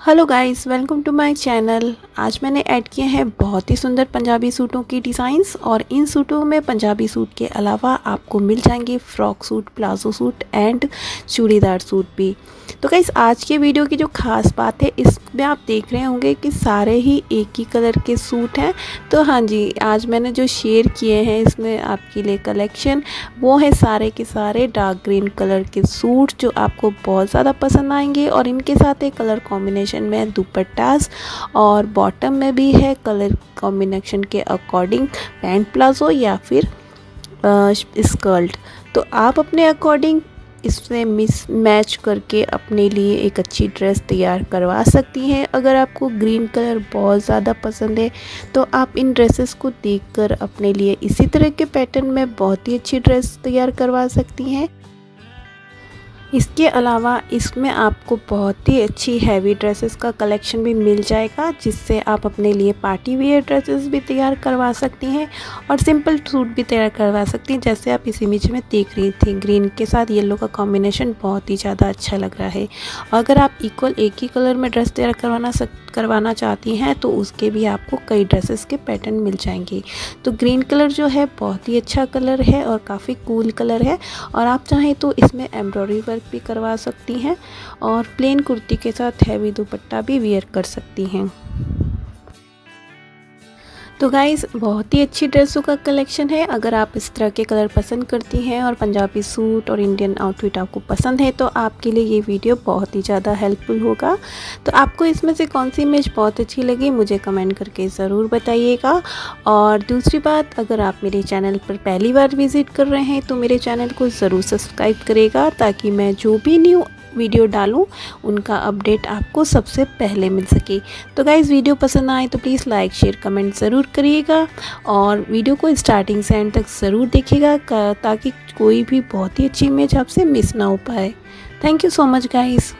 Hello guys welcome to my channel आज मैंने add किए हैं बहुत ही सुंदर पंजाबी सूटों की डिज़ाइंस और इन सूटों में पंजाबी सूट के अलावा आपको मिल जाएँगे frock suit palazzo suit and churidar suit भी। तो गाइस आज के वीडियो की जो ख़ास बात है, इसमें आप देख रहे होंगे कि सारे ही एक ही कलर के सूट हैं। तो हाँ जी, आज मैंने जो शेयर किए हैं, इसमें आपके लिए कलेक्शन वो है सारे के सारे डार्क ग्रीन कलर के सूट जो आपको बहुत ज़्यादा पसंद आएँगे और इनके साथ एक कलर कॉम्बिनेशन में दुपट्टास और बॉटम में भी है कलर कॉम्बिनेशन के अकॉर्डिंग पैंट प्लाजो या फिर स्कर्ट तो आप अपने अकॉर्डिंग इसमें मिस मैच करके अपने लिए एक अच्छी ड्रेस तैयार करवा सकती हैं। अगर आपको ग्रीन कलर बहुत ज़्यादा पसंद है तो आप इन ड्रेसेस को देखकर अपने लिए इसी तरह के पैटर्न में बहुत ही अच्छी ड्रेस तैयार करवा सकती हैं। इसके अलावा इसमें आपको बहुत ही अच्छी हैवी ड्रेसेस का कलेक्शन भी मिल जाएगा, जिससे आप अपने लिए पार्टी वेयर ड्रेसेस भी तैयार करवा सकती हैं और सिंपल सूट भी तैयार करवा सकती हैं। जैसे आप इस इमेज में देख रही थी ग्रीन के साथ येलो का कॉम्बिनेशन बहुत ही ज़्यादा अच्छा लग रहा है। अगर आप इक्वल एक ही कलर में ड्रेस तैयार करवाना सक, करवाना चाहती हैं तो उसके भी आपको कई ड्रेसेस के पैटर्न मिल जाएँगे। तो ग्रीन कलर जो है, बहुत ही अच्छा कलर है और काफ़ी कूल कलर है। और आप चाहें तो इसमें एम्ब्रॉयडरी वर्क भी करवा सकती हैं और प्लेन कुर्ती के साथ हैवी दुपट्टा भी वेयर कर सकती हैं। तो गाइज़ बहुत ही अच्छी ड्रेसों का कलेक्शन है। अगर आप इस तरह के कलर पसंद करती हैं और पंजाबी सूट और इंडियन आउटफिट आपको पसंद है तो आपके लिए ये वीडियो बहुत ही ज़्यादा हेल्पफुल होगा। तो आपको इसमें से कौन सी इमेज बहुत अच्छी लगी, मुझे कमेंट करके ज़रूर बताइएगा। और दूसरी बात, अगर आप मेरे चैनल पर पहली बार विज़िट कर रहे हैं तो मेरे चैनल को ज़रूर सब्सक्राइब करेगा ताकि मैं जो भी न्यू वीडियो डालूं, उनका अपडेट आपको सबसे पहले मिल सके। तो गाइज़ वीडियो पसंद आए तो प्लीज़ लाइक शेयर कमेंट ज़रूर करिएगा और वीडियो को स्टार्टिंग से एंड तक ज़रूर देखिएगा ताकि कोई भी बहुत ही अच्छी इमेज आपसे मिस ना हो पाए। Thank you so much guys